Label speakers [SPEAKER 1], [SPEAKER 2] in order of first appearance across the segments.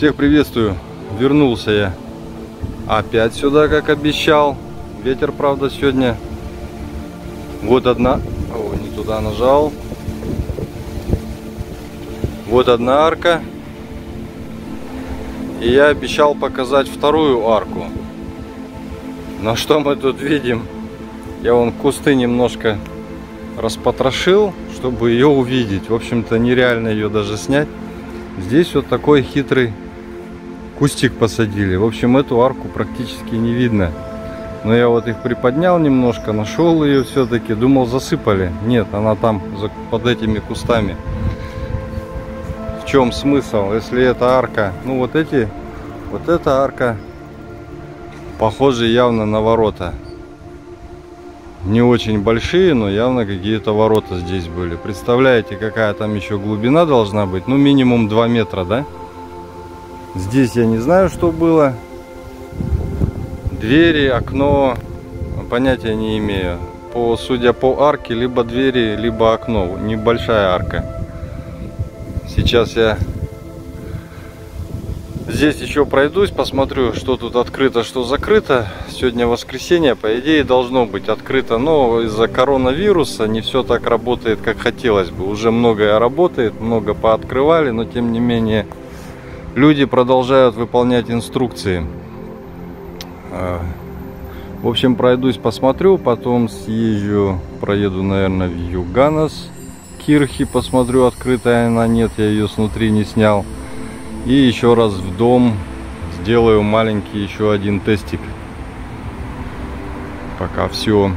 [SPEAKER 1] Всех приветствую. Вернулся я опять сюда, как обещал. Ветер, правда, сегодня. Вот одна... О, не туда нажал. Вот одна арка. И я обещал показать вторую арку. Но что мы тут видим? Я вон кусты немножко распотрошил, чтобы ее увидеть. В общем-то, нереально ее даже снять. Здесь вот такой хитрый кустик посадили. В общем, эту арку практически не видно. Но я вот их приподнял немножко, нашел ее все-таки. Думал, засыпали. Нет, она там под этими кустами. В чем смысл? Если это арка, ну вот эти, вот эта арка похожи явно на ворота не очень большие, но явно какие-то ворота здесь были. Представляете, какая там еще глубина должна быть? Ну, минимум 2 метра, да? Здесь я не знаю, что было. Двери, окно, понятия не имею. По, судя по арке, либо двери, либо окно. Небольшая арка. Сейчас я Здесь еще пройдусь, посмотрю, что тут открыто, что закрыто. Сегодня воскресенье, по идее, должно быть открыто, но из-за коронавируса не все так работает, как хотелось бы. Уже многое работает, много пооткрывали, но тем не менее люди продолжают выполнять инструкции. А, в общем, пройдусь, посмотрю, потом съезжу, проеду, наверное, в Юганос. Кирхи посмотрю, открытая она нет, я ее снутри не снял. И еще раз в дом сделаю маленький еще один тестик. Пока все.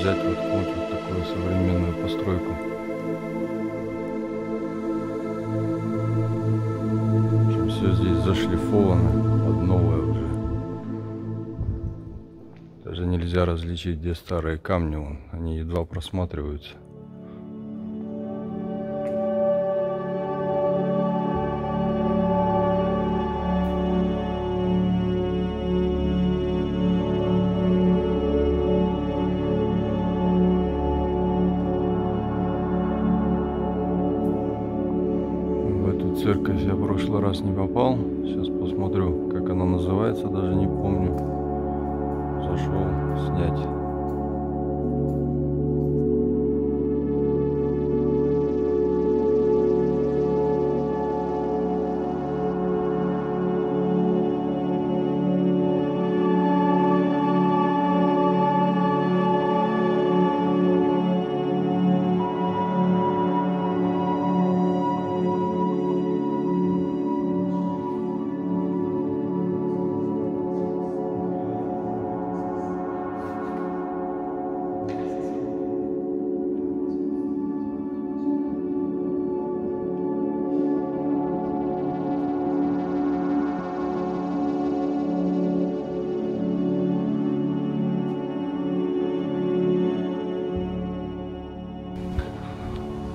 [SPEAKER 1] взять вот какую-то вот такую современную постройку. В все здесь зашлифовано под новое уже. Даже нельзя различить, где старые камни, они едва просматриваются.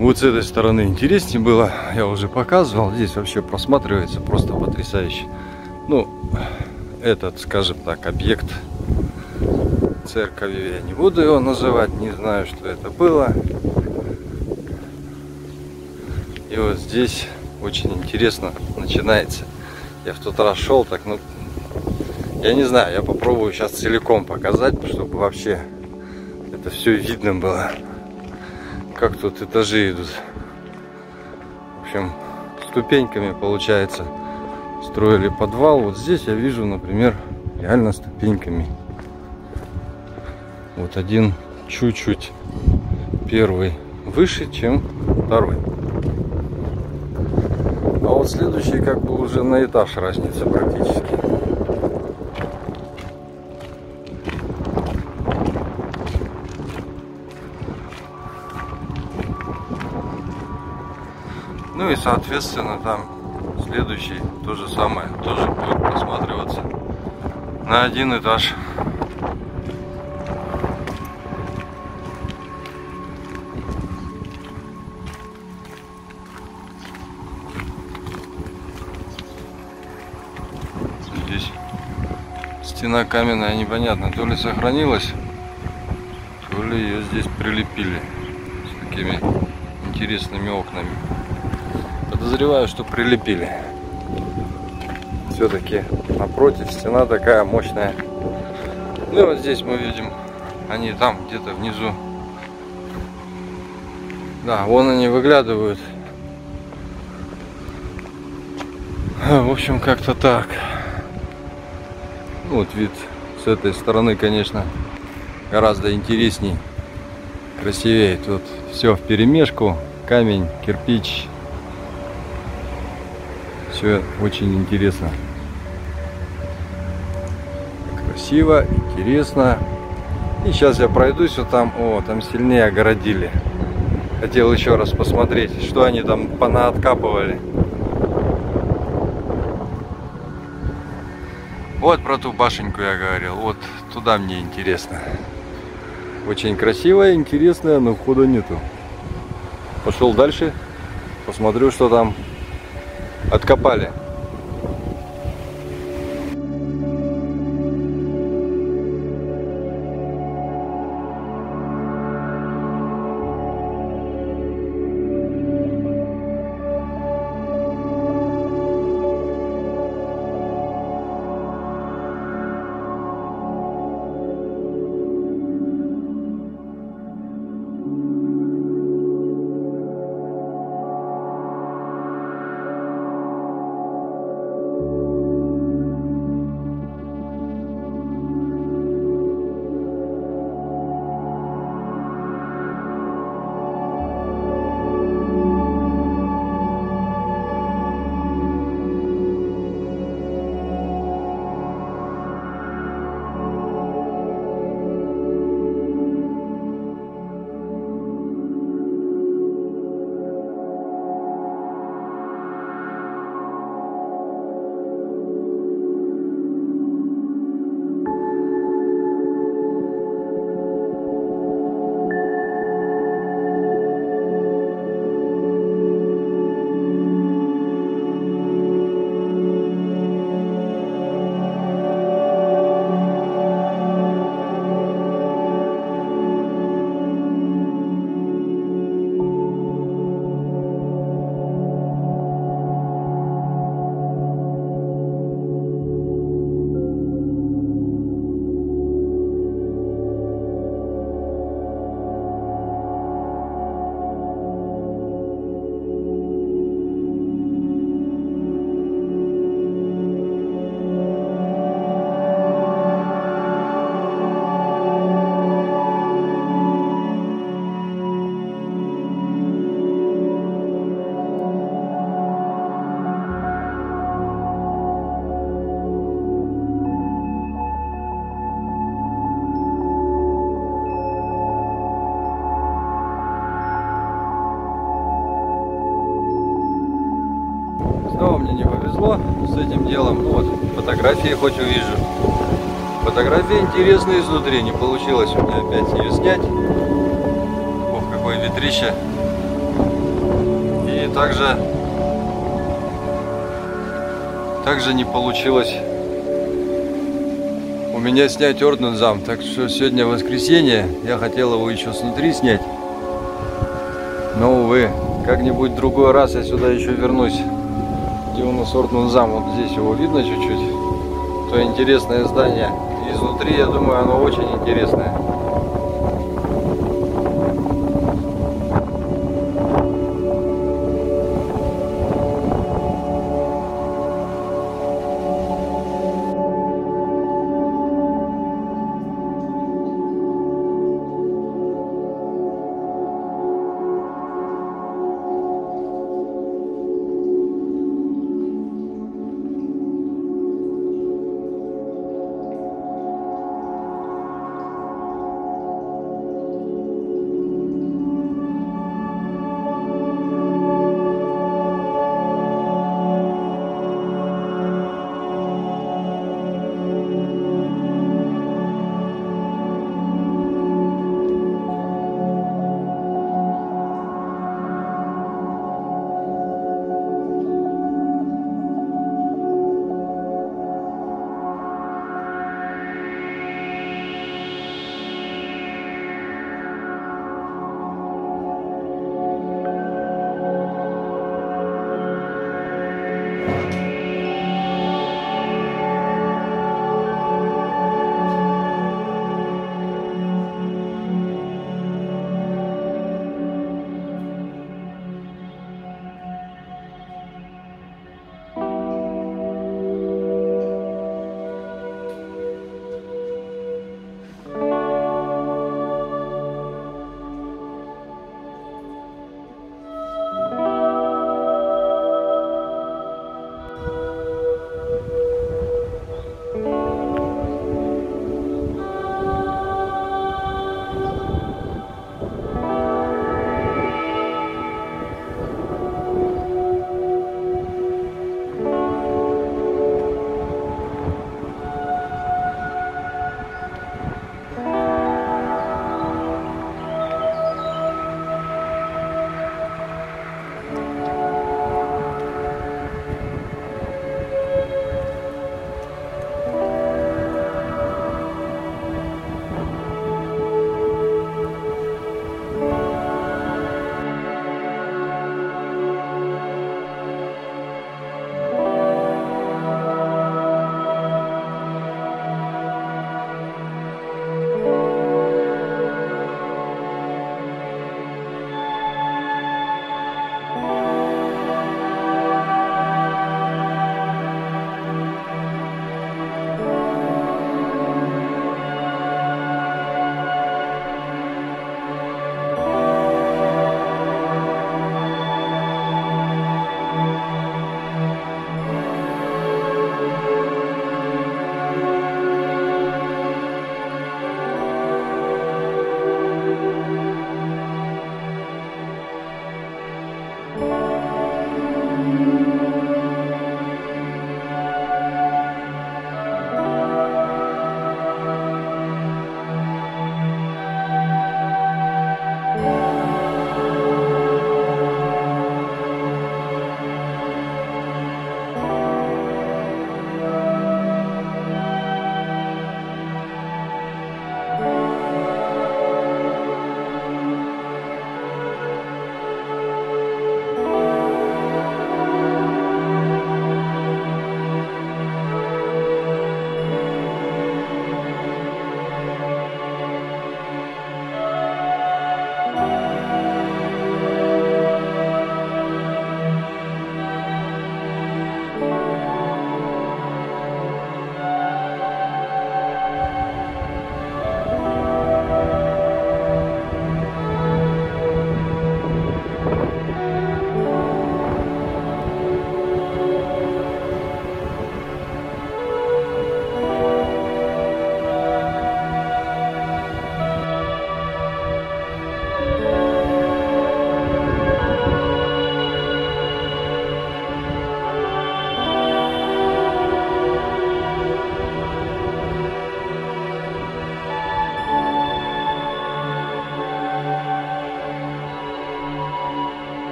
[SPEAKER 1] Вот с этой стороны интереснее было. Я уже показывал. Здесь вообще просматривается просто потрясающе. Ну, этот, скажем так, объект церковью я не буду его называть. Не знаю, что это было. И вот здесь очень интересно начинается. Я в тот раз шел, так, ну, я не знаю, я попробую сейчас целиком показать, чтобы вообще это все видно было как тут этажи идут. В общем, ступеньками получается строили подвал. Вот здесь я вижу, например, реально ступеньками. Вот один чуть-чуть первый выше, чем второй. А вот следующий как бы уже на этаж разница практически. Соответственно там следующий то же самое, тоже будет просматриваться на один этаж. Здесь стена каменная, непонятно, то ли сохранилась, то ли ее здесь прилепили с такими интересными окнами. Подозреваю, что прилепили. Все-таки напротив стена такая мощная. Ну и вот здесь мы видим, они там где-то внизу. Да, вон они выглядывают. В общем, как-то так. Вот вид с этой стороны, конечно, гораздо интересней, красивее. Тут все в перемешку, камень, кирпич. Все очень интересно. Красиво, интересно. И сейчас я пройдусь вот там. О, там сильнее огородили. Хотел еще раз посмотреть, что они там понаоткапывали. Вот про ту башенку я говорил. Вот туда мне интересно. Очень красивая, интересная, но входа нету. Пошел дальше. Посмотрю, что там откопали. Прошло с этим делом. Ну вот, фотографии хоть увижу. Фотография интересная изнутри. Не получилось у меня опять ее снять. Ох, какое ветрище. И также... Также не получилось у меня снять ордензам. Так что сегодня воскресенье. Я хотел его еще снутри снять. Но, увы, как-нибудь другой раз я сюда еще вернусь. Где у нас ордензам. Вот здесь его видно чуть-чуть. То интересное здание. Изнутри, я думаю, оно очень интересное.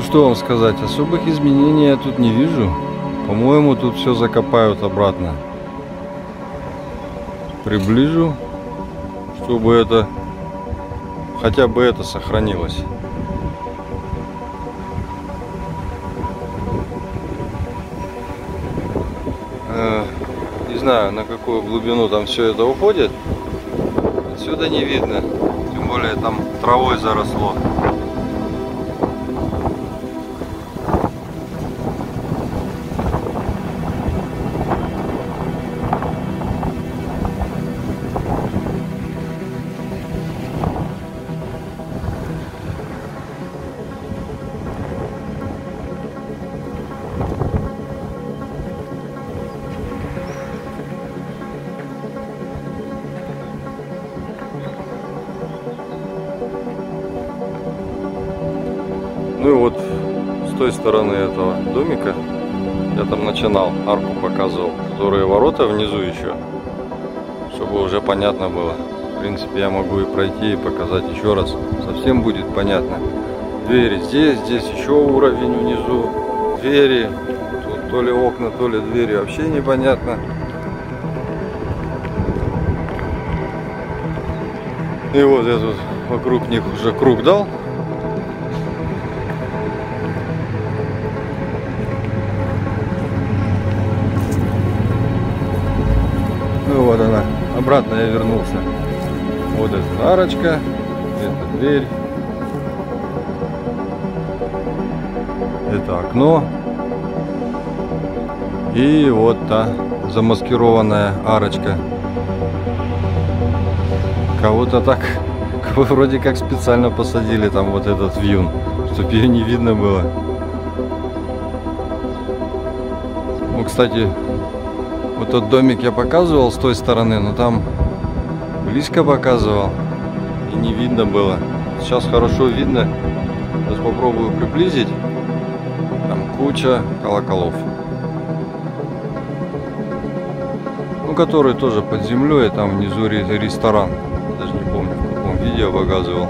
[SPEAKER 1] Ну что вам сказать, особых изменений я тут не вижу. По-моему, тут все закопают обратно. Приближу, чтобы это, хотя бы это сохранилось. Э, Не знаю, на какую глубину там все это уходит. Отсюда не видно. Тем более там травой заросло. Той стороны этого домика я там начинал, арку показывал, которые ворота внизу еще, чтобы уже понятно было. В принципе, я могу и пройти и показать еще раз. Совсем будет понятно. Двери здесь, здесь еще уровень внизу. Двери, тут то ли окна, то ли двери, вообще непонятно. И вот я тут вокруг них уже круг дал. Вот эта арочка, это дверь. Это окно. И вот та замаскированная арочка. Кого-то так, вроде как специально посадили там вот этот вьюн, чтобы ее не видно было. Ну, кстати, вот тот домик я показывал с той стороны, но там близко показывал и не видно было. Сейчас хорошо видно. Сейчас попробую приблизить. Там куча колоколов. Ну, который тоже под землей, там внизу ре- ресторан. Даже не помню, в каком видео показывал.